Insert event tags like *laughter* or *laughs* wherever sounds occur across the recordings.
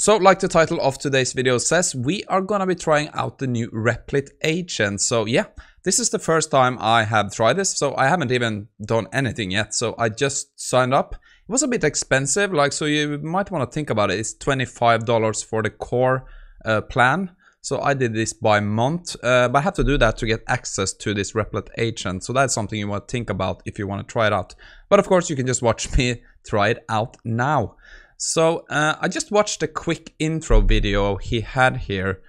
So like the title of today's video says, we are gonna be trying out the new Replit agent. So yeah, this is the first time I have tried this, so I haven't even done anything yet. So I just signed up. It was a bit expensive, like so you might want to think about it. It's $25 for the core uh, plan. So I did this by month, uh, but I have to do that to get access to this Replit agent. So that's something you want to think about if you want to try it out. But of course, you can just watch *laughs* me try it out now. So uh, I just watched a quick intro video he had here.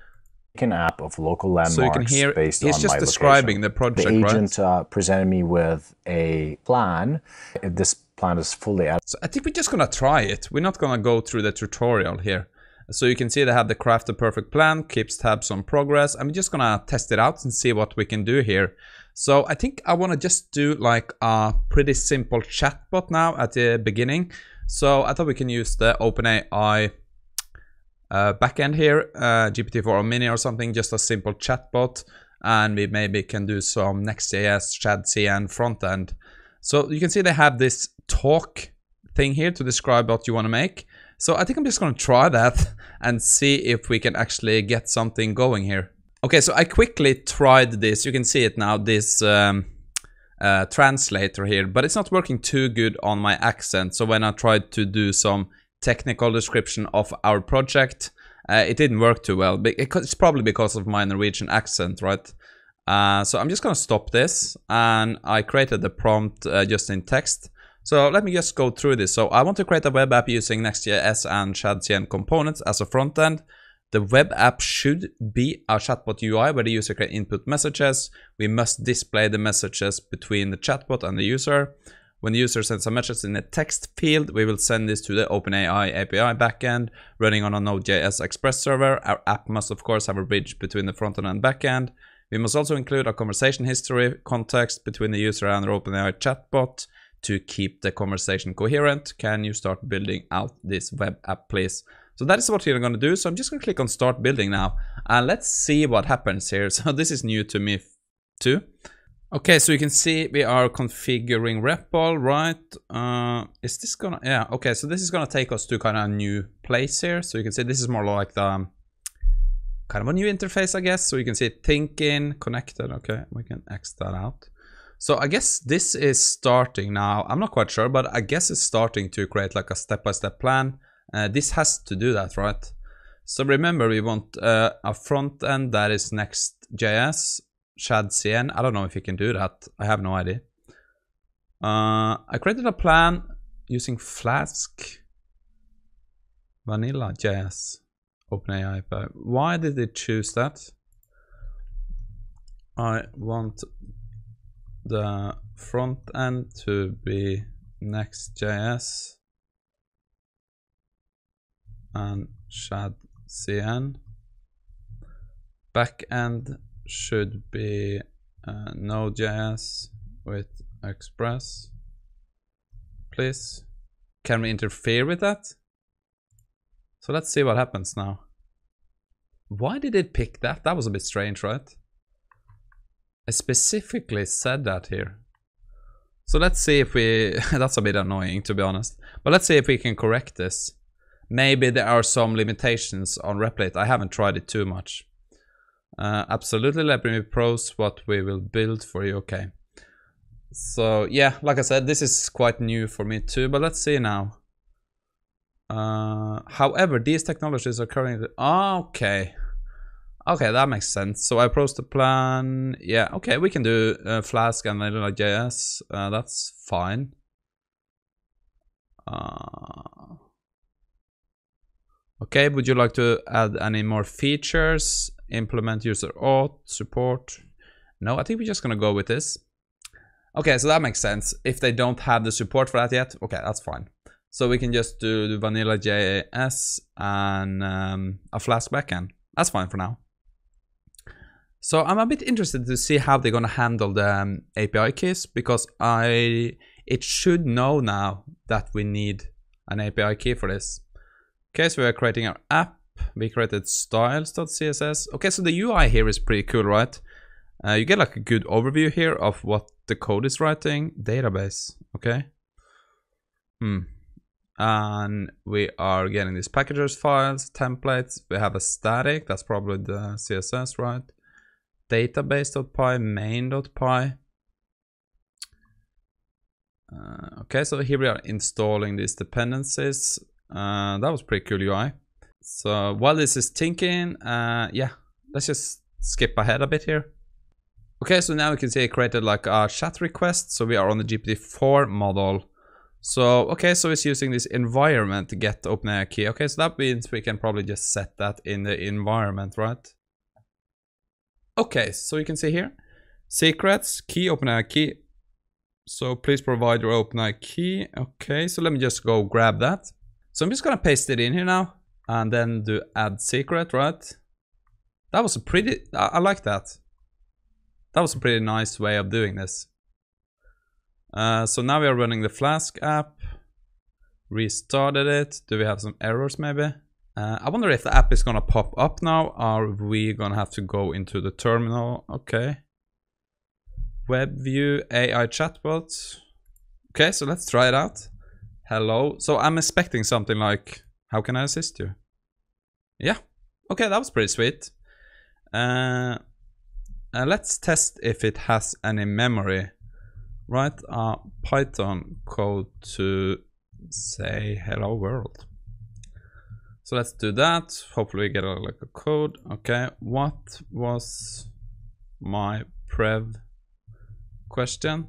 An app of local landmarks so you can hear, based he's on just my describing location. the project, The agent right? uh, presented me with a plan. This plan is fully out, So I think we're just gonna try it. We're not gonna go through the tutorial here. So you can see they have the craft the perfect plan, keeps tabs on progress. I'm just gonna test it out and see what we can do here. So I think I wanna just do like a pretty simple chatbot now at the beginning. So I thought we can use the OpenAI uh, backend here, uh, GPT-4o Mini or something, just a simple chatbot. And we maybe can do some Next.js, ShadCN front end. So you can see they have this talk thing here to describe what you want to make. So I think I'm just going to try that *laughs* and see if we can actually get something going here. Okay, so I quickly tried this. You can see it now, this um, uh, translator here, but it's not working too good on my accent. So when I tried to do some technical description of our project, uh, it didn't work too well. It's probably because of my Norwegian accent, right? Uh, so I'm just gonna stop this, and I created the prompt uh, just in text. So let me just go through this. So I want to create a web app using Next.js and ShadCN components as a front end. The web app should be a chatbot UI where the user can input messages. We must display the messages between the chatbot and the user. When the user sends a message in the text field, we will send this to the OpenAI API backend running on a Node.js Express server. Our app must, of course, have a bridge between the front end and backend. We must also include a conversation history context between the user and the OpenAI chatbot to keep the conversation coherent. Can you start building out this web app, please? So that is what we're going to do. So I'm just going to click on start building now. And let's see what happens here. *laughs* So this is new to me too. Okay, so you can see we are configuring REPL, right? Uh, is this gonna, yeah, okay, so this is gonna take us to kind of a new place here. So you can see this is more like the, um, kind of a new interface, I guess. So you can see thinking, connected, okay, we can X that out. So I guess this is starting now. I'm not quite sure, but I guess it's starting to create like a step-by-step plan. Uh, this has to do that, right? So remember, we want uh, a front end that is Next.js, ShadCN. I don't know if you can do that. I have no idea. Uh, I created a plan using Flask, Vanilla.js, OpenAI. But why did they choose that? I want the front end to be Next.js and ShadCN. Backend should be uh, Node.js with Express. Please. Can we interfere with that? So let's see what happens now. Why did it pick that? That was a bit strange, right? I specifically said that here. So let's see if we... *laughs* that's a bit annoying, to be honest. But let's see if we can correct this. Maybe there are some limitations on Replit. I haven't tried it too much. Uh, absolutely, let me pros what we will build for you. Okay. So yeah, like I said, this is quite new for me too. But let's see now. Uh, however, these technologies are currently okay. Okay, that makes sense. So I approach the plan. Yeah, okay, we can do uh, Flask and Vanilla.js. Uh, that's fine. Uh, okay, would you like to add any more features? Implement user auth, support? No, I think we're just gonna go with this. Okay, so that makes sense. If they don't have the support for that yet, okay, that's fine. So we can just do the vanilla JS and um, a Flask backend. That's fine for now. So I'm a bit interested to see how they're gonna handle the um, API keys because I it should know now that we need an API key for this. Okay, so we are creating our app. We created styles.css. Okay, so the UI here is pretty cool, right? Uh, you get like a good overview here of what the code is writing. Database, okay. Hmm. and we are getting these packages files, templates. We have a static, that's probably the CSS, right? Database.py, main.py. Uh, okay, so here we are installing these dependencies. Uh, that was pretty cool UI. So while this is thinking, uh, yeah, let's just skip ahead a bit here. Okay, so now we can see it created like a chat request. So we are on the GPT-4 model. So, okay, so it's using this environment to get OpenAI key. Okay, so that means we can probably just set that in the environment, right? Okay, so you can see here, secrets, key, OpenAI key. So please provide your OpenAI key. Okay, so let me just go grab that. So I'm just gonna paste it in here now and then do add secret, right? That was a pretty, I, I like that. That was a pretty nice way of doing this. Uh, so now we are running the Flask app. Restarted it. Do we have some errors maybe? Uh, I wonder if the app is gonna pop up now. Are we gonna have to go into the terminal? Okay. Web view AI chatbot. Okay, so let's try it out. Hello. So I'm expecting something like, how can I assist you? Yeah. Okay, that was pretty sweet. Uh, uh, let's test if it has any memory. Write a Python code to say hello world. So let's do that. Hopefully we get a, like a code. Okay, what was my prev question?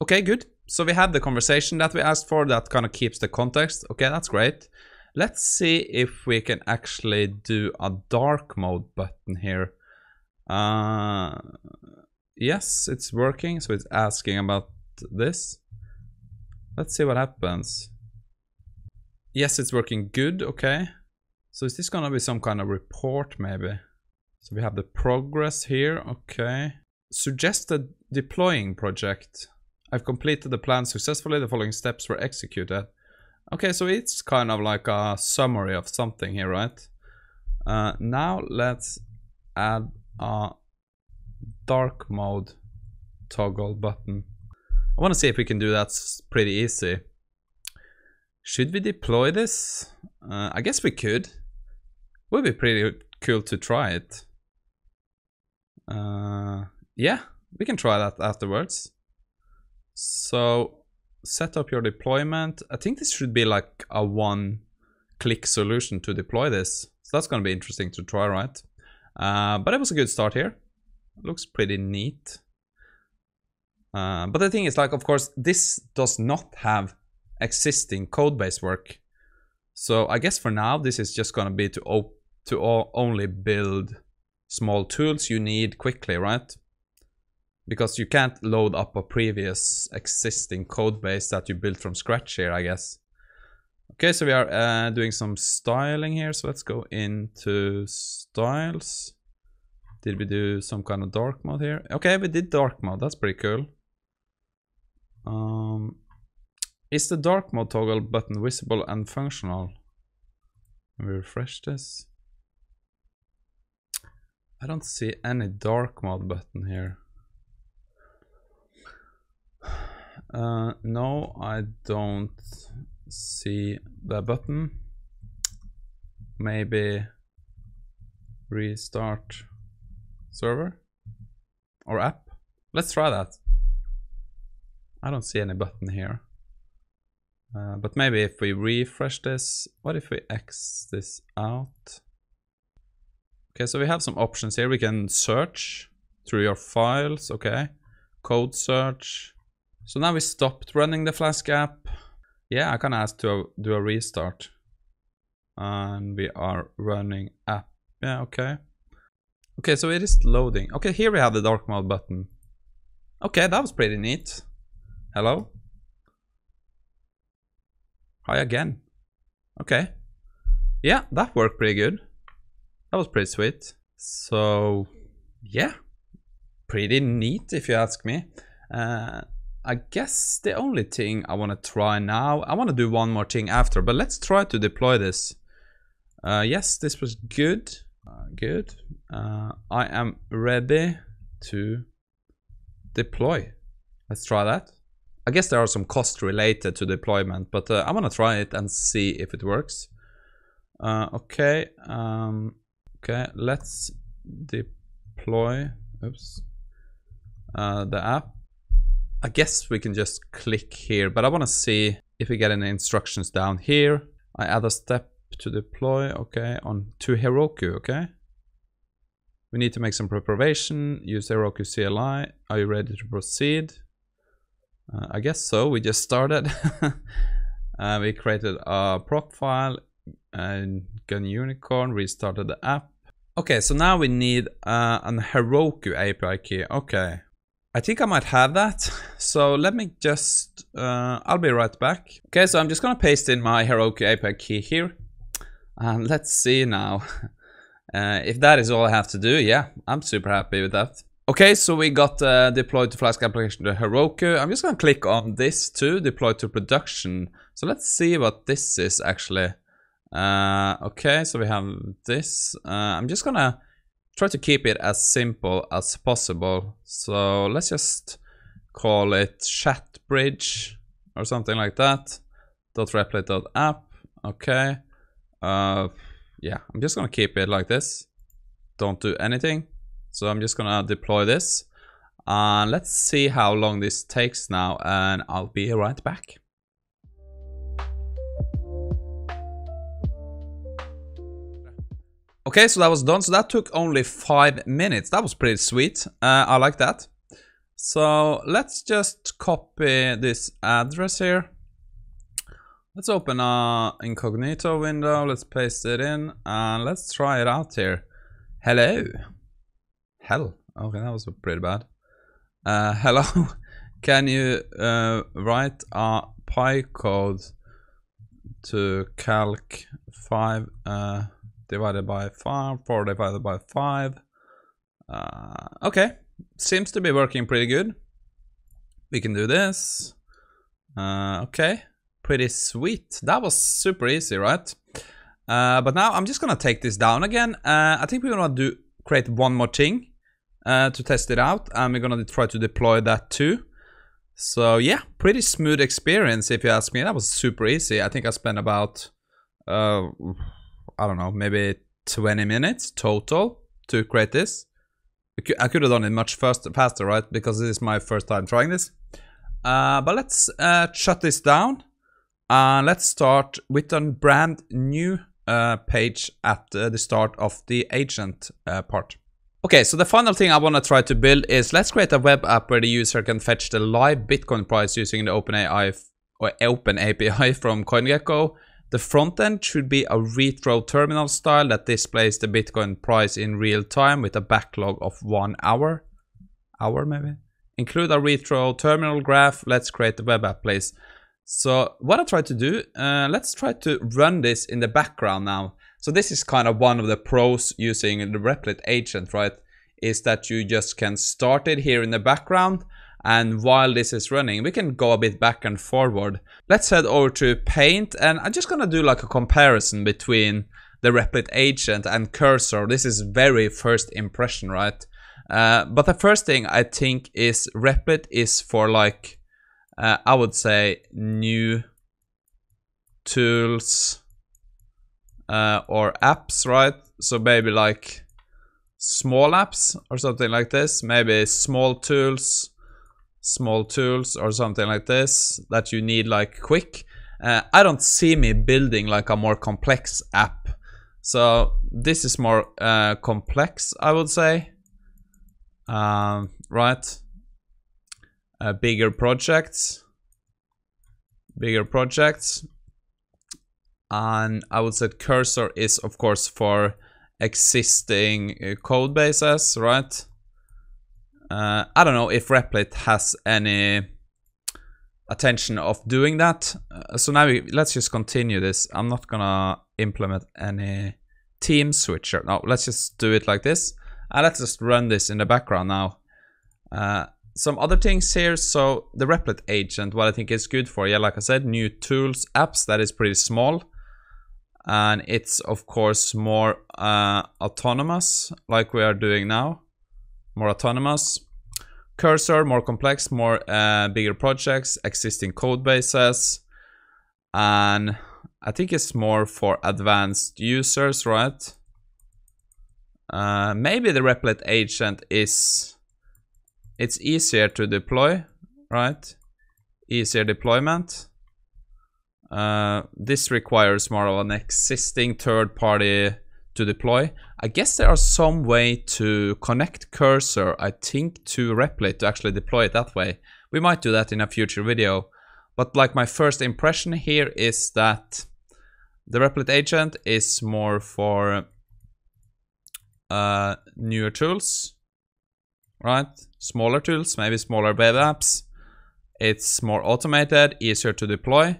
Okay, good. So we have the conversation that we asked for that kind of keeps the context. Okay, that's great. Let's see if we can actually do a dark mode button here. Uh, yes, it's working. So it's asking about this. Let's see what happens. Yes, it's working good. Okay. So is this gonna be some kind of report maybe? So we have the progress here. Okay. Suggested deploying project. I've completed the plan successfully. The following steps were executed. Okay, so it's kind of like a summary of something here, right? Uh, now let's add a dark mode toggle button. I want to see if we can do that pretty easy. Should we deploy this? Uh, I guess we could. Would be pretty cool to try it. Uh, yeah, we can try that afterwards. So set up your deployment. I think this should be like a one click solution to deploy this. So that's going to be interesting to try, right? Uh, but it was a good start here. Looks pretty neat. Uh, but the thing is like, of course, this does not have existing code base work. So I guess for now, this is just going to be to, to only build small tools you need quickly, right? Because you can't load up a previous existing code base that you built from scratch here, I guess. Okay, so we are uh, doing some styling here. So let's go into styles. Did we do some kind of dark mode here? Okay, we did dark mode. That's pretty cool. Um, is the dark mode toggle button visible and functional? Let me refresh this. I don't see any dark mode button here. Uh, no, I don't see the button. Maybe restart server or app. Let's try that. I don't see any button here. Uh, but maybe if we refresh this, what if we X this out? Okay, so we have some options here. We can search through your files, okay. Code search. So now we stopped running the Flask app. Yeah, I can ask to do a restart. And we are running app. Yeah, okay. Okay, so it is loading. Okay, here we have the dark mode button. Okay, that was pretty neat. Hello? Hi again. Okay. Yeah, that worked pretty good. That was pretty sweet. So, yeah. Pretty neat if you ask me. Uh, I guess the only thing I want to try now, I want to do one more thing after, but let's try to deploy this. Uh, yes, this was good. Uh, good. Uh, I am ready to deploy. Let's try that. I guess there are some costs related to deployment, but uh, I'm gonna try it and see if it works. Uh, okay, um, okay, let's deploy, oops, uh, the app. I guess we can just click here, but I wanna see if we get any instructions down here. I add a step to deploy, okay, on to Heroku, okay. We need to make some preparation, use Heroku CLI. Are you ready to proceed? Uh, I guess so, we just started. *laughs* uh, we created a Procfile and Gunicorn, restarted the app. Okay, so now we need uh, an Heroku API key. Okay, I think I might have that. So let me just, uh, I'll be right back. Okay, so I'm just gonna paste in my Heroku API key here. And let's see now. *laughs* Uh, if that is all I have to do, yeah, I'm super happy with that. Okay, so we got uh, deployed to Flask application to Heroku. I'm just gonna click on this to deploy to production. So let's see what this is actually. Uh, okay, so we have this. Uh, I'm just gonna try to keep it as simple as possible. So let's just call it chat bridge or something like that. Dot .replit dot app. Okay. Uh, yeah, I'm just gonna keep it like this. Don't do anything. So I'm just gonna deploy this. And let's see how long this takes now and I'll be right back. Okay, so that was done. So that took only five minutes. That was pretty sweet. Uh, I like that. So let's just copy this address here. Let's open a incognito window. Let's paste it in and let's try it out here. Hello. Hell. Okay, that was pretty bad. Uh, *laughs* hello. Can you uh, write a PI code to calc 5 uh, divided by 5, 4 divided by 5? Uh, okay, seems to be working pretty good. We can do this. Uh, okay, pretty sweet. That was super easy, right? Uh, but now I'm just gonna take this down again. Uh, I think we're gonna do create one more thing uh, to test it out, and we're gonna try to deploy that too. So yeah, pretty smooth experience if you ask me. That was super easy. I think I spent about, uh, I don't know, maybe 20 minutes total to create this. I could have done it much faster, faster, right? Because this is my first time trying this. Uh, but let's uh, shut this down. And let's start with a brand new uh, page at the start of the agent uh, part. Okay, so the final thing I want to try to build is let's create a web app where the user can fetch the live Bitcoin price using the OpenAI or Open API *laughs* from CoinGecko. The front end should be a retro terminal style that displays the Bitcoin price in real time with a backlog of one hour. Hour maybe? Include a retro terminal graph. Let's create the web app, please. So what I try to do, uh, let's try to run this in the background now. So this is kind of one of the pros using the Replit agent, right? Is that you just can start it here in the background and while this is running, we can go a bit back and forward. Let's head over to Paint and I'm just gonna do like a comparison between the Replit agent and Cursor. This is very first impression, right? Uh, but the first thing I think is Replit is for like uh, I would say new tools uh, or apps, right? So maybe like small apps or something like this. Maybe small tools, small tools or something like this that you need like quick. Uh, I don't see me building like a more complex app. So this is more uh, complex, I would say. Um, right? uh, bigger projects bigger projects and I would say Cursor is of course for existing uh, code bases right uh, I don't know if Replit has any attention of doing that uh, so now we, let's just continue this I'm not gonna implement any team switcher no let's just do it like this and let's just run this in the background now uh, some other things here. So the Replit agent, what I think is good for, yeah, like I said, new tools, apps that is pretty small. And it's of course more uh, autonomous, like we are doing now. More autonomous. Cursor, more complex, more uh, bigger projects, existing code bases. And I think it's more for advanced users, right? Uh, maybe the Replit agent is it's easier to deploy, right? Easier deployment. Uh, this requires more of an existing third party to deploy. I guess there are some way to connect Cursor, I think, to Replit to actually deploy it that way. We might do that in a future video. But like my first impression here is that the Replit agent is more for uh, newer tools, right? Smaller tools, maybe smaller web apps. It's more automated, easier to deploy,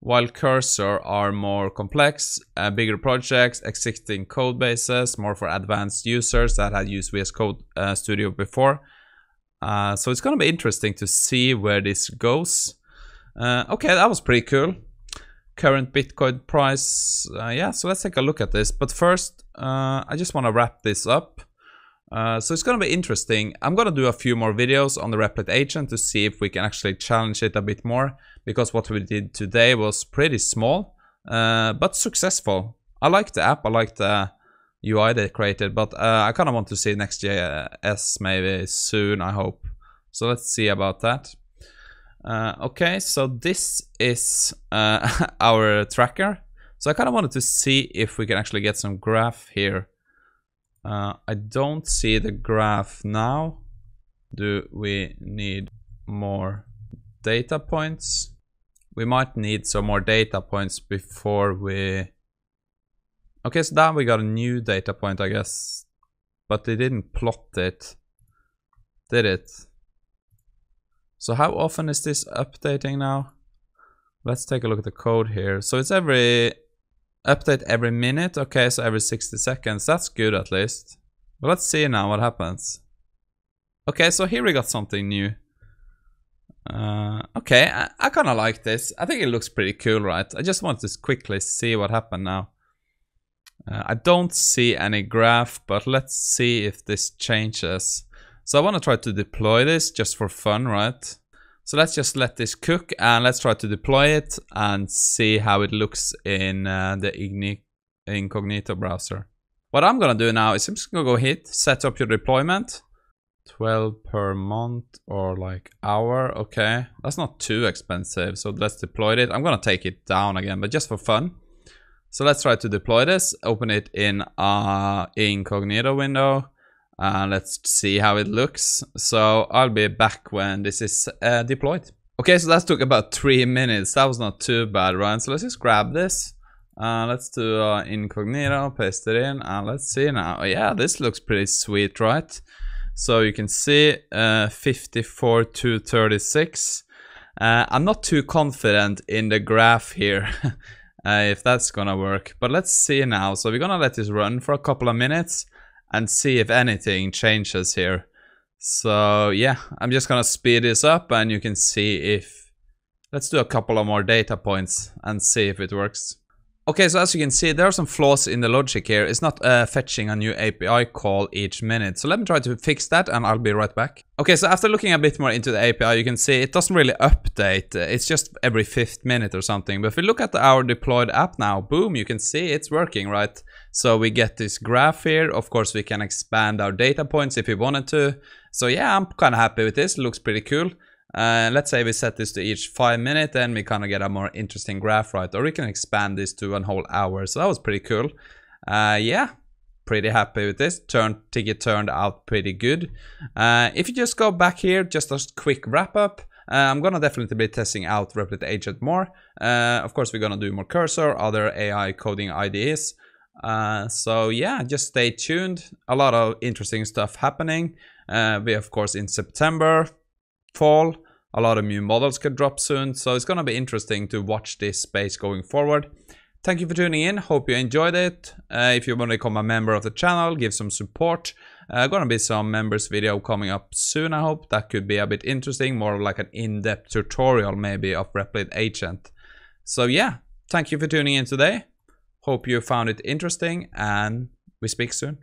while Cursor are more complex, uh, bigger projects, existing code bases, more for advanced users that had used VS Code uh, Studio before. Uh, so it's gonna be interesting to see where this goes. Uh, okay, that was pretty cool current Bitcoin price. Uh, yeah, so let's take a look at this. But first, uh, I just want to wrap this up. Uh, so it's going to be interesting. I'm going to do a few more videos on the Replit agent to see if we can actually challenge it a bit more. Because what we did today was pretty small, uh, but successful. I like the app, I like the UI they created, but uh, I kind of want to see Next.js maybe soon, I hope. So let's see about that. Uh, okay, so this is uh, *laughs* our tracker. So I kind of wanted to see if we can actually get some graph here. Uh, I don't see the graph now. Do we need more data points? We might need some more data points before we... Okay, so now we got a new data point, I guess. But they didn't plot it. Did it? So how often is this updating now? Let's take a look at the code here. So it's every update every minute. Okay, so every 60 seconds. That's good at least. But let's see now what happens. Okay, so here we got something new. Uh, okay, I, I kind of like this. I think it looks pretty cool, right? I just want to quickly see what happened now. Uh, I don't see any graph, but let's see if this changes. So I want to try to deploy this just for fun, right? So let's just let this cook and let's try to deploy it and see how it looks in uh, the Igni Incognito browser. What I'm gonna do now is I'm just gonna go hit set up your deployment. 12 per month or like hour, okay. That's not too expensive, so let's deploy it. I'm gonna take it down again, but just for fun. So let's try to deploy this, open it in a incognito window uh, let's see how it looks. So I'll be back when this is uh, deployed. Okay, so that took about three minutes. That was not too bad, right? So let's just grab this. Uh, let's do uh, incognito, paste it in, and let's see now. Oh, yeah, this looks pretty sweet, right? So you can see uh, 54 to 36. Uh, I'm not too confident in the graph here, *laughs* uh, if that's gonna work. But let's see now. So we're gonna let this run for a couple of minutes and see if anything changes here. So yeah, I'm just gonna speed this up and you can see if... Let's do a couple of more data points and see if it works. Okay, so as you can see, there are some flaws in the logic here. It's not uh, fetching a new API call each minute. So let me try to fix that and I'll be right back. Okay, so after looking a bit more into the API, you can see it doesn't really update. It's just every fifth minute or something. But if we look at our deployed app now, boom, you can see it's working, right? So we get this graph here. Of course, we can expand our data points if we wanted to. So yeah, I'm kind of happy with this. It looks pretty cool. Uh, let's say we set this to each five minute, then we kind of get a more interesting graph, right? Or we can expand this to a whole hour. So that was pretty cool. Uh, yeah, pretty happy with this. Turn ticket turned out pretty good. Uh, if you just go back here, just a quick wrap up. Uh, I'm gonna definitely be testing out Replit Agent more. Uh, of course, we're gonna do more Cursor, other AI coding IDEs. Uh, so yeah, just stay tuned. A lot of interesting stuff happening. we of course in September fall. A lot of new models could drop soon, so it's gonna be interesting to watch this space going forward. Thank you for tuning in, hope you enjoyed it. Uh, if you want to become a member of the channel, give some support. Uh, gonna be some members video coming up soon, I hope. That could be a bit interesting, more like an in-depth tutorial maybe of Replit Agent. So yeah, thank you for tuning in today. Hope you found it interesting and we speak soon.